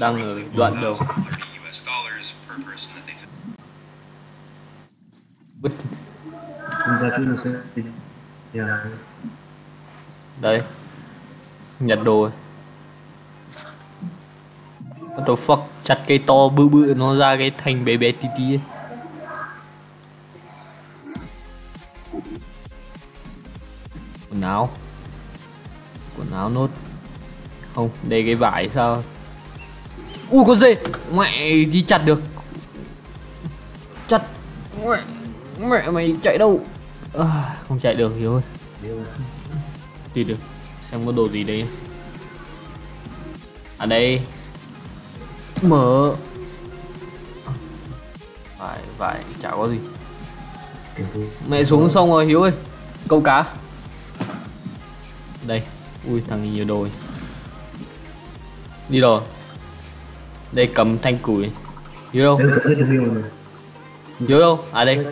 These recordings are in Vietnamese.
đang ở đoạn đầu. Bứt ra chút nó sẽ đấy nhặt đồ. What the fuck? Chặt cây to bự bự nó ra cái thành bé bé tí tí ấy. quần áo. Quần áo nốt. Không đây cái vải sao ui con dê. Mẹ đi chặt được. Chặt. Mẹ mẹ mày chạy đâu? À, không chạy được hiếu ơi. Đi được. Xem có đồ gì đấy ở đây. Mở. Vải vải chả có gì. Mẹ xuống xong rồi hiếu ơi. Câu cá. Đây. Ui thằng nhiều đồ. Đi rồi đây cầm thanh củi. Hiếu đâu? Hiếu đâu? À đây.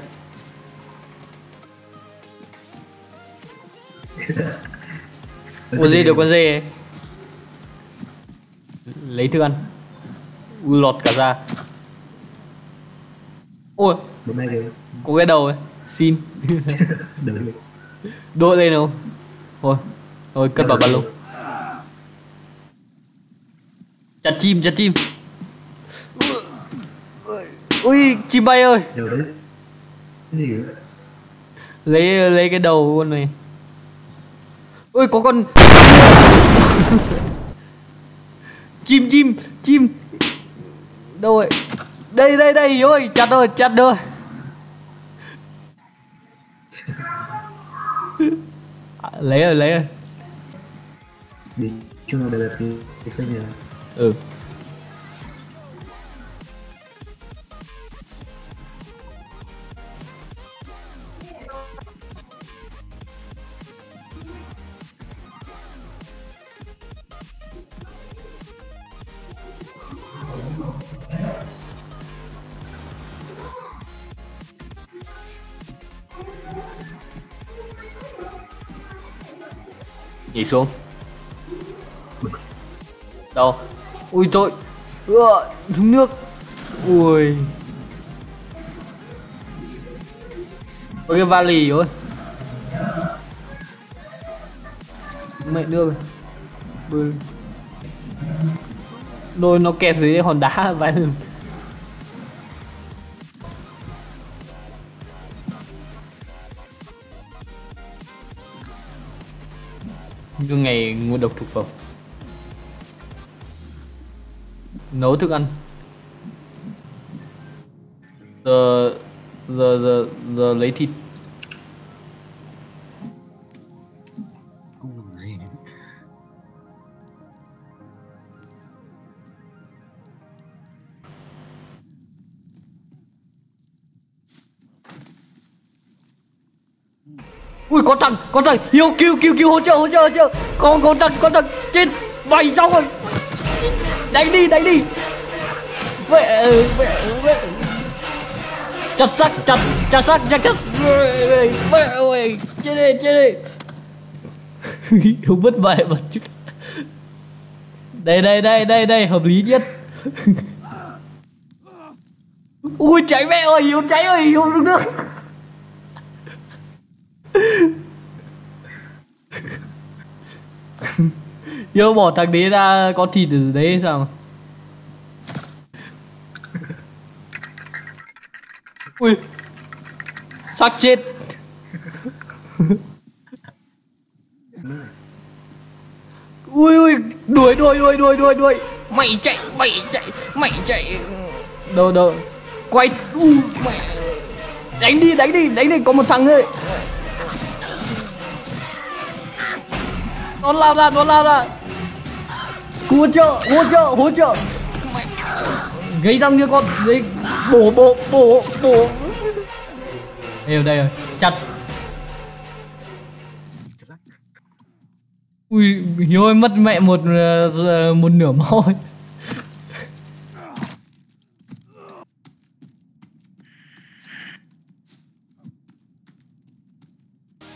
Con dê được con dê ấy. lấy thức ăn. Ui lọt cả ra. Ôi có cái đầu ấy. Xin. Đội lên không thôi thôi cất vào ba lô. Chặt chim chặt chim ui chim bay ơi. Lấy lấy cái đầu con này. Ui có con chim chim chim. Đâu rồi đây đây đây hiếu ơi chặt rồi chặt rồi. Lấy rồi lấy rồi. Đi chung là đẹp đi xây nhà ừ nhảy xuống. Đâu? Ui tôi ưa thúng nước. Ui. Có cái vali ôi mẹ nước rồi đôi nó kẹp dưới hòn đá vài lần. Như ngày ngộ độc thực phẩm. Nấu thức ăn. Giờ giờ giờ giờ lấy thịt. Ui, có thằng có thằng. Hiếu cứu cứu cứu hỗ trợ hỗ trợ hỗ trợ. Có có thằng có thằng. Chết bay xong rồi. Đánh đi đánh đi. Mẹ mẹ mẹ chặt xác, chặt chặt xác, chặt chặt mẹ ơi chết đi chết đi. Không vất vả mà chứ. Đây đây đây đây đây, hợp lý nhất. Ui, cháy mẹ ơi hiếu cháy ơi hiếu xuống nước Yêu bỏ thằng đấy ra, có thịt ở đấy sao? Ui, xác chết. Ui ui, đuổi đuổi đuổi đuổi đuổi đuổi. Mày chạy mày chạy mày chạy. Đâu đâu. Quay. Ui, mày. Đánh đi đánh đi đánh đi, có một thằng thôi. Nó lao ra, nó lao ra hỗ trợ hỗ trợ hỗ trợ. Gây răng như con đấy bổ bổ bổ bổ. Đây rồi đây rồi chặt. Ui hiếu ơi mất mẹ một ờ, một nửa máu ấy.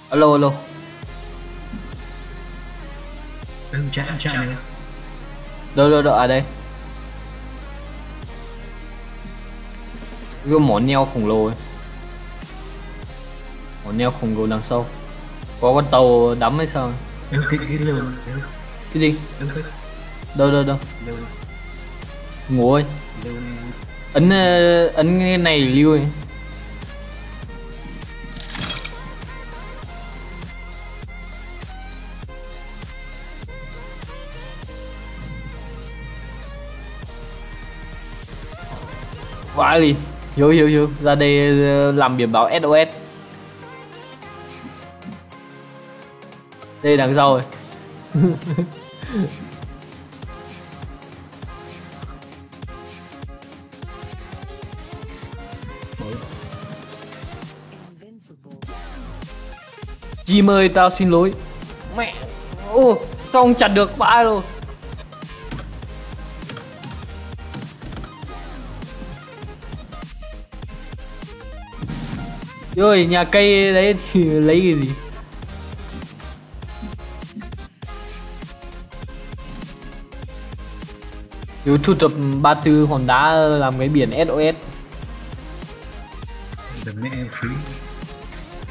alo alo. Em chạy em chạy này đâu đâu đâu ở à đây. Cái món neo khổng lồ ấy. món neo khổng lồ đằng sau. Có con tàu đắm hay sao? Em cái cái lều cái gì? Đâu đâu đâu. Ngủ ơi. Ấn ờ, ấn cái này lưu ấy. Vãi đi. Hiểu hiểu hiếu. Ra đây ờ, làm biển báo SOS đây, đằng sau rồi. Bối Chim ơi, tao xin lỗi. Mẹ. Ô xong chặt được vãi rồi? Rồi nhà cây đấy thì lấy cái gì? Nếu thu thập 34 hòn đá làm cái biển SOS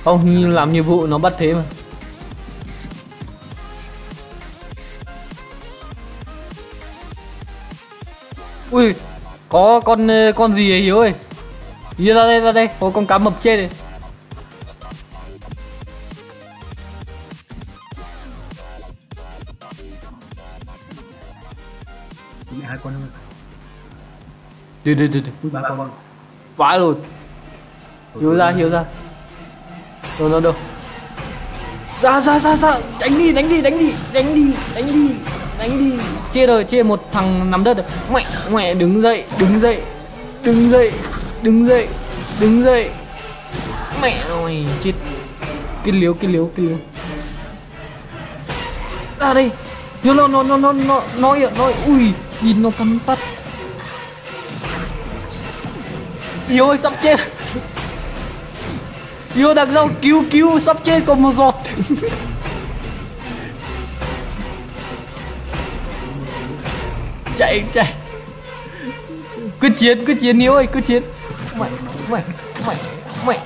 Không như làm nhiệm vụ nó bắt thế mà. Ui Có con con gì ấy Hiếu ơi? Hiếu ra đây ra đây Có con cá mập trên này mẹ hai con Từ từ từ từ ui ba con Vãi rồi. Hiếu ra Hiếu ra. Đâu đâu đâu. Ra ra ra ra. Đánh đi đánh đi đánh đi. Đánh đi đánh đi Đánh đi. Chia rồi chia một thằng nằm đất rồi Mẹ mẹ đứng dậy đứng dậy. Đứng dậy đứng dậy Đứng dậy. Mẹ ơi chết. Cái liếu cái liếu cái liếu. Ra đây. Nó nó nó nó nó nó, nó ui nhìn nó cắn tắt Yêu ơi, sắp chết. Yêu đằng sau cứu cứu, sắp chết còn một giọt. Chạy chạy. Cứ chiến cứ chiến, Yêu ơi, cứ chiến. Mày mày mày mày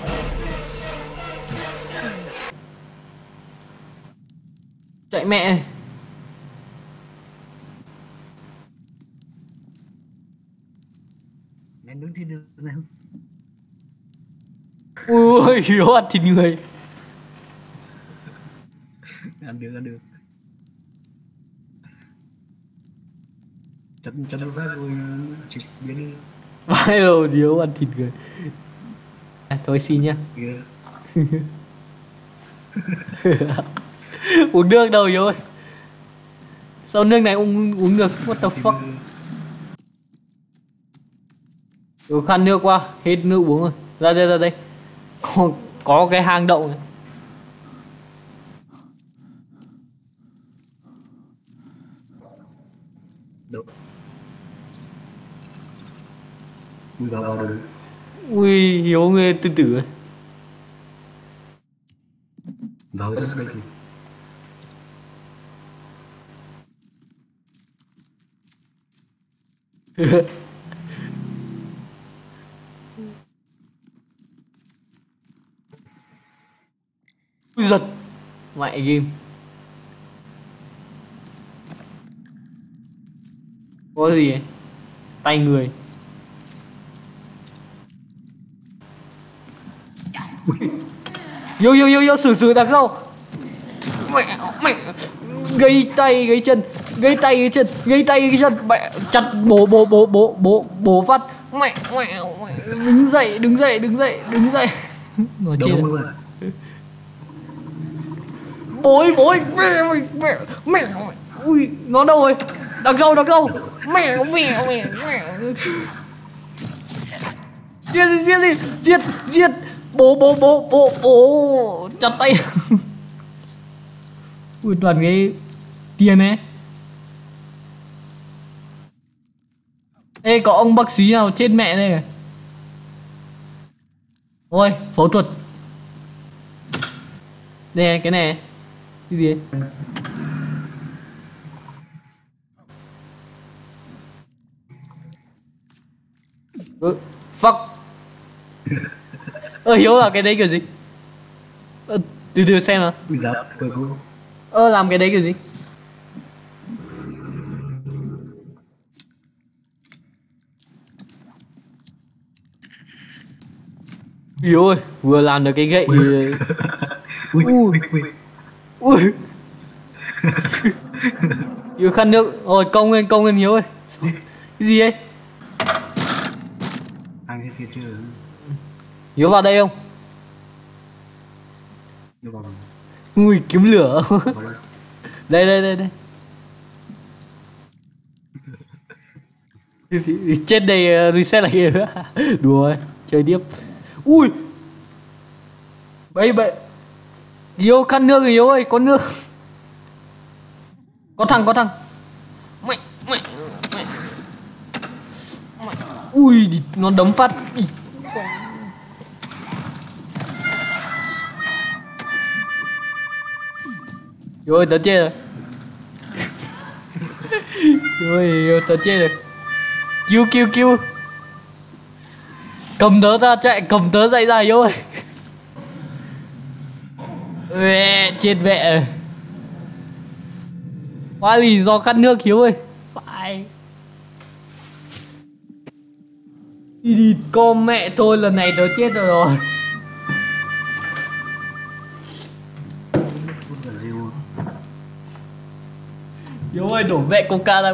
chạy mẹ. Mẹ nướng thiên đường này không? Ui Hiếu ăn thịt người. Ăn được ăn được. Chặt chặt được ra rồi trực biến đi. Vãi rồi Hiếu ăn thịt người. À, thôi xin nhá. Uống nước đâu Hiếu ơi? Sao nước này uống uống được? What the fuck Ừ, rồi khăn nước qua hết nước uống rồi. Ra đây ra đây. Có, có cái hang động này. Đâu ui vào vào được ui hiếu nghe từ từ ấy. vào rất đây thì giật. Mẹ game. Có gì ấy? tay người. Yo yo yo yo xử xử đằng sau. Mẹ mẹ. Gây tay gây chân. Gây tay gây chân. Gây tay gây chân. Mẹ chặt bổ bổ bổ bổ bổ bổ phát. Mẹ mẹ mẹ. Đứng dậy đứng dậy đứng dậy đứng dậy. Chết không mà bối bối mẹ mẹ mẹ mẹ ui, nó đâu rồi? Đằng sau đằng sau. Mẹ mẹ mẹ mẹ. Giết gì giết gì giết giết. Bố bố bố bố bố. Chặt tay. Ui, toàn cái tiền ấy. Ê, có ông bác sĩ nào chết mẹ đây này? Ôi, phẫu thuật. Đây cái này cái gì ấy? Ừ, fuck ơ hiếu làm cái đấy kiểu gì ơ, từ từ xem Ui vừa vui. ơ làm cái đấy kiểu gì hiếu ơi vừa làm được cái gậy Ui, Ui. ui, ui. Ui. Hiếu khăn nước. Ôi công lên công lên hiếu ơi. Cái gì ấy? Ăn hết kia chưa? hiếu vào đây không? Vào. ui kiếm lửa. Đây. đây đây đây. Trên đây uh, reset lại. Nữa đùa ấy, chơi tiếp. Ui. Bậy bậy hiếu khăn nước hiếu ơi có nước. Có thằng có thằng. Mày mày mày. Mày ui nó đấm phát. Ý. hiếu ơi tớ chết rồi. Hiếu ơi hiếu tớ chết rồi. Cứu cứu cứu. Cầm tớ ra chạy cầm tớ dậy ra hiếu ơi Vệ, chết vệ Quá lì do cắt nước Hiếu ơi. Phải. Đi đi con mẹ thôi lần này tớ chết rồi rồi. Hiếu ơi đổ mẹ coca ra.